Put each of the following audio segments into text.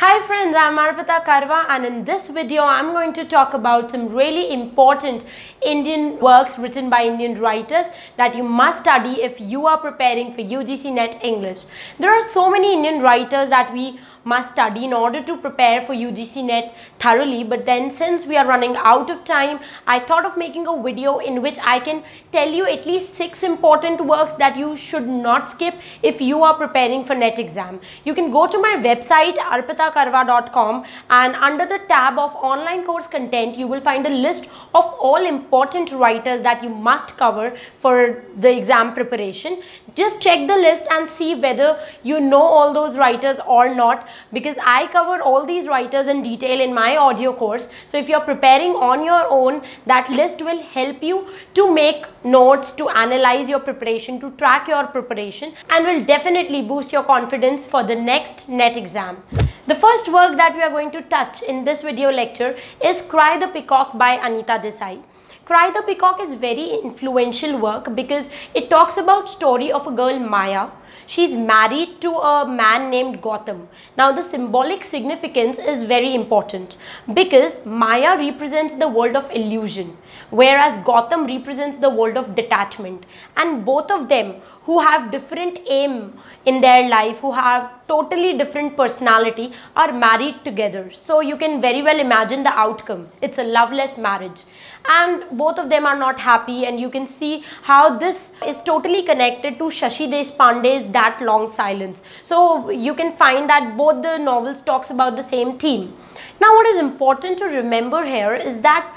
Hi friends, I'm Arpita Karwa and in this video I'm going to talk about some really important Indian works written by Indian writers that you must study if you are preparing for UGC NET English. There are so many Indian writers that we must study in order to prepare for UGC NET thoroughly but then since we are running out of time I thought of making a video in which I can tell you at least six important works that you should not skip if you are preparing for NET exam. You can go to my website arpitakarwa.com and under the tab of online course content you will find a list of all important writers that you must cover for the exam preparation. Just check the list and see whether you know all those writers or not because I cover all these writers in detail in my audio course. So if you're preparing on your own, that list will help you to make notes, to analyze your preparation, to track your preparation and will definitely boost your confidence for the next NET exam. The first work that we are going to touch in this video lecture is Cry the Peacock by Anita Desai. Cry the Peacock is very influential work because it talks about story of a girl Maya. She's married to a man named Gautam. Now the symbolic significance is very important because Maya represents the world of illusion whereas Gautam represents the world of detachment and both of them who have different aim in their life, who have totally different personality are married together. So you can very well imagine the outcome. It's a loveless marriage and both of them are not happy and you can see how this is totally connected to Shashi Deshpande's That Long Silence. So you can find that both the novels talks about the same theme. Now what is important to remember here is that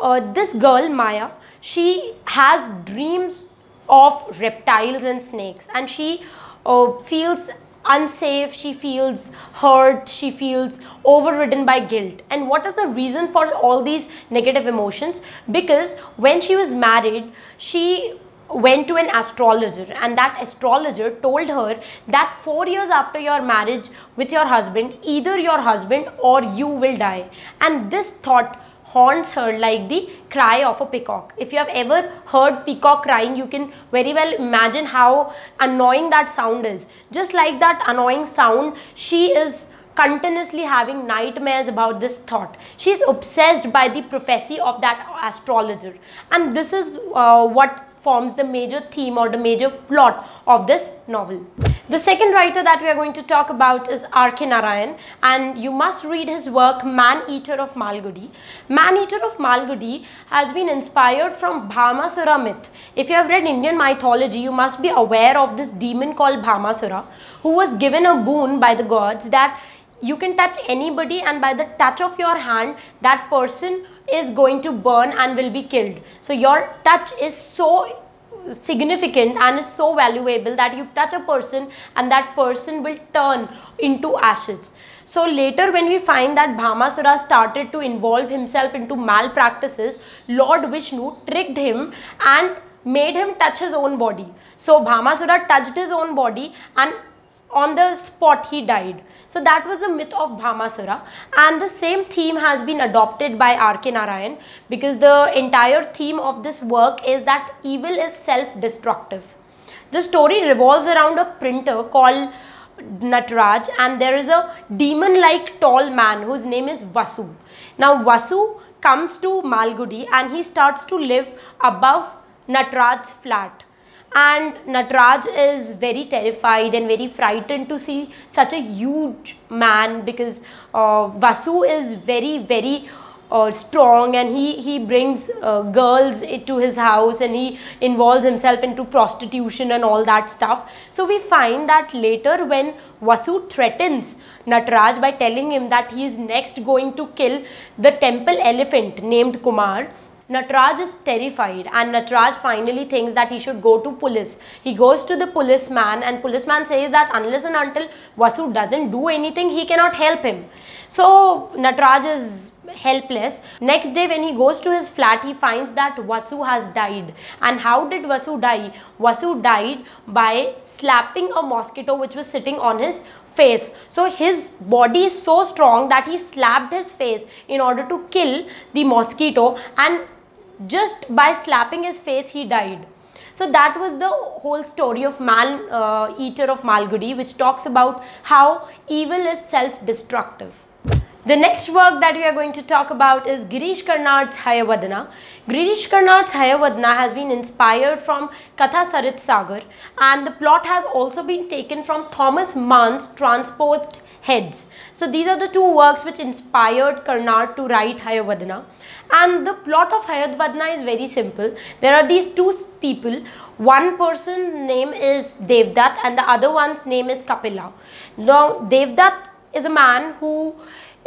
uh, this girl Maya, she has dreams of reptiles and snakes and she uh, feels unsafe, she feels hurt, she feels overridden by guilt. And what is the reason for all these negative emotions? Because when she was married, she went to an astrologer and that astrologer told her that 4 years after your marriage with your husband either your husband or you will die and this thought haunts her like the cry of a peacock. If you have ever heard peacock crying, you can very well imagine how annoying that sound is. Just like that annoying sound, she is continuously having nightmares about this thought. She is obsessed by the prophecy of that astrologer. And this is uh, what forms the major theme or the major plot of this novel. The second writer that we are going to talk about is R.K. Narayan and you must read his work Man Eater of Malgudi. Man Eater of Malgudi has been inspired from Bhasmasura myth. If you have read Indian mythology, you must be aware of this demon called Bhasmasura who was given a boon by the gods that you can touch anybody and by the touch of your hand that person is going to burn and will be killed. So your touch is so significant and is so valuable that you touch a person and that person will turn into ashes. So later when we find that Bhasmasura started to involve himself into malpractices, Lord Vishnu tricked him and made him touch his own body. So Bhasmasura touched his own body and on the spot he died. So that was the myth of Bhasmasura and the same theme has been adopted by R.K. Narayan because the entire theme of this work is that evil is self-destructive. The story revolves around a printer called Nataraj and there is a demon-like tall man whose name is Vasu. Now Vasu comes to Malgudi and he starts to live above Nataraj's flat and Nataraj is very terrified and very frightened to see such a huge man because uh, Vasu is very very uh, strong and he, he brings uh, girls to his house and he involves himself into prostitution and all that stuff. So we find that later when Vasu threatens Nataraj by telling him that he is next going to kill the temple elephant named Kumar, Nataraj is terrified and Natraj finally thinks that he should go to police. He goes to the policeman and policeman says that unless and until Vasu doesn't do anything, he cannot help him. So Natraj is helpless. Next day when he goes to his flat, he finds that Vasu has died. And how did Vasu die? Vasu died by slapping a mosquito which was sitting on his face. So his body is so strong that he slapped his face in order to kill the mosquito and just by slapping his face he died. So that was the whole story of Mal uh, Eater of Malgudi, which talks about how evil is self-destructive. The next work that we are going to talk about is Girish Karnad's Hayavadana. Girish Karnad's Hayavadana has been inspired from Katha Sarit Sagar and the plot has also been taken from Thomas Mann's transposed heads. So these are the two works which inspired Karnad to write Hayavadana. And the plot of Hayavadana is very simple. There are these two people. One person's name is Devdutt and the other one's name is Kapila. Now Devdutt is a man who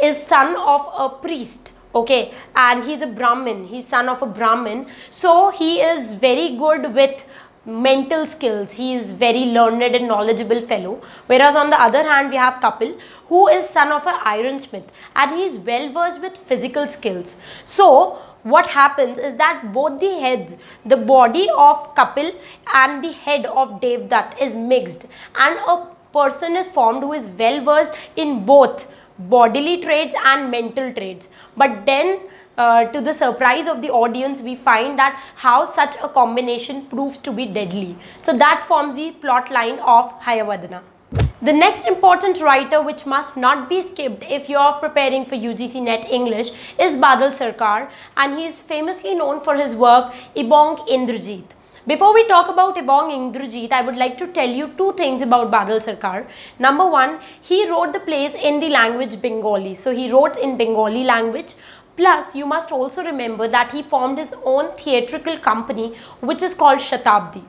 is son of a priest okay? And he's a brahmin he's son of a brahmin. So he is very good with mental skills. He is very learned and knowledgeable fellow. Whereas on the other hand we have kapil who is son of an ironsmith and he is well versed with physical skills. So what happens is that both the heads the body of kapil and the head of devdutt is mixed and a person is formed who is well versed in both bodily traits and mental traits. But then uh, to the surprise of the audience, we find that how such a combination proves to be deadly. So that forms the plot line of Hayavadana. The next important writer which must not be skipped if you are preparing for UGC NET English is Badal Sarkar and he is famously known for his work Ebong Indrajit. Before we talk about Ebong Indrajit, I would like to tell you two things about Badal Sarkar. Number one, he wrote the plays in the language Bengali. So he wrote in Bengali language. Plus, you must also remember that he formed his own theatrical company which is called Shatabdi.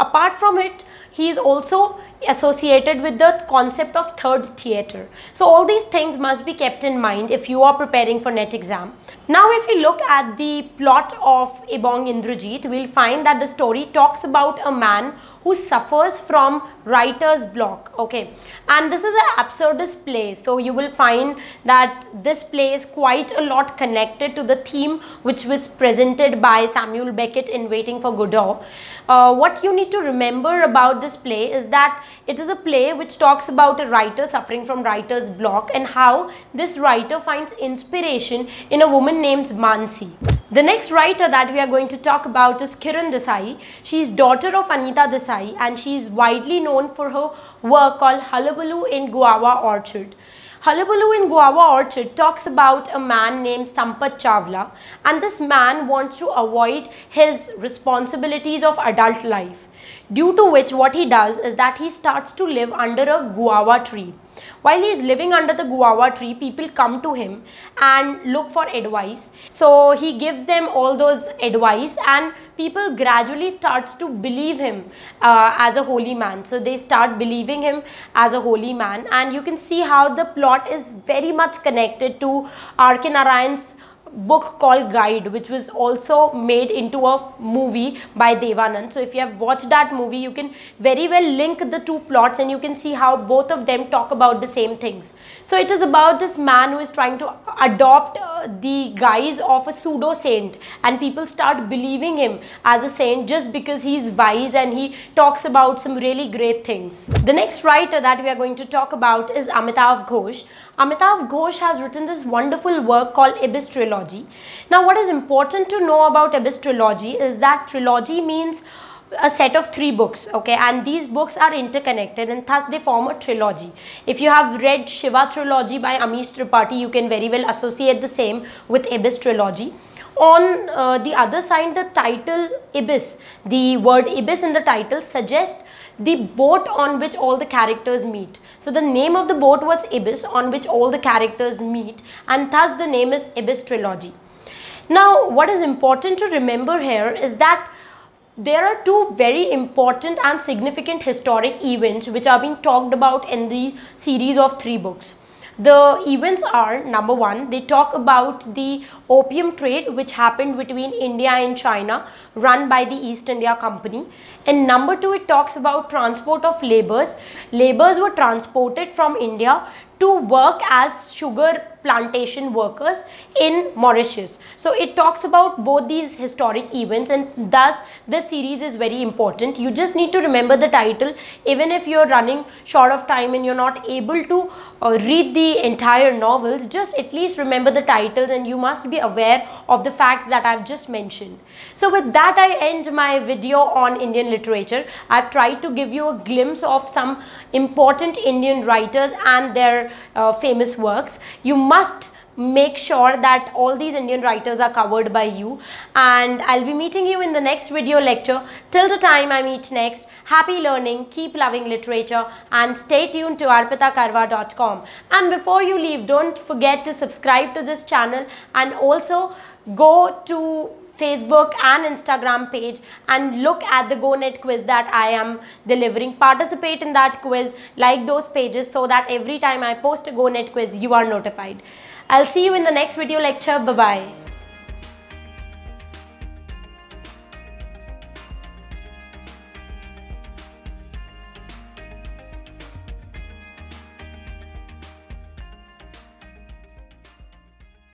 Apart from it, he is also associated with the concept of third theatre. So all these things must be kept in mind if you are preparing for NET exam. Now if we look at the plot of Ebong Indrajit, we'll find that the story talks about a man who suffers from writer's block okay and this is an absurdist play so you will find that this play is quite a lot connected to the theme which was presented by Samuel Beckett in Waiting for Godot. Uh, what you need to remember about this play is that it is a play which talks about a writer suffering from writer's block and how this writer finds inspiration in a woman named Mansi. The next writer that we are going to talk about is Kiran Desai. She is daughter of Anita Desai and she is widely known for her work called Hullabaloo in Guava Orchard. Hullabaloo in Guava Orchard talks about a man named Sampat Chawla and this man wants to avoid his responsibilities of adult life due to which what he does is that he starts to live under a guava tree. While he is living under the guava tree, people come to him and look for advice. So he gives them all those advice and people gradually starts to believe him uh, as a holy man. So they start believing him as a holy man and you can see how the plot is very much connected to R.K. Book called Guide which was also made into a movie by Devanand. So if you have watched that movie you can very well link the two plots and you can see how both of them talk about the same things. So it is about this man who is trying to adopt uh, the guise of a pseudo saint and people start believing him as a saint just because he is wise and he talks about some really great things. The next writer that we are going to talk about is Amitav Ghosh. Amitav Ghosh has written this wonderful work called Ibis Trilogy. Now what is important to know about Ibis Trilogy is that trilogy means a set of three books okay? And these books are interconnected and thus they form a trilogy. If you have read shiva trilogy by amish tripathi you can very well associate the same with ibis trilogy on uh, the other side the title ibis the word ibis in the title suggests the boat on which all the characters meet. So the name of the boat was Ibis on which all the characters meet and thus the name is Ibis Trilogy. Now what is important to remember here is that there are two very important and significant historic events which are being talked about in the series of three books. The events are number one, they talk about the opium trade which happened between India and China run by the East India Company. And number two, it talks about transport of labors. Labors were transported from India to work as sugar plantation workers in Mauritius. So it talks about both these historic events and thus this series is very important. You just need to remember the title even if you're running short of time and you're not able to uh, read the entire novels just at least remember the titles and you must be aware of the facts that I've just mentioned. So with that I end my video on Indian literature. I've tried to give you a glimpse of some important Indian writers and their uh, famous works. You must make sure that all these Indian writers are covered by you and I'll be meeting you in the next video lecture. Till the time I meet next, happy learning, keep loving literature and stay tuned to arpitakarwa.com. And before you leave, don't forget to subscribe to this channel and also go to Facebook and Instagram page and look at the GoNet quiz that I am delivering. Participate in that quiz, like those pages so that every time I post a GoNet quiz, you are notified. I'll see you in the next video lecture. Bye-bye.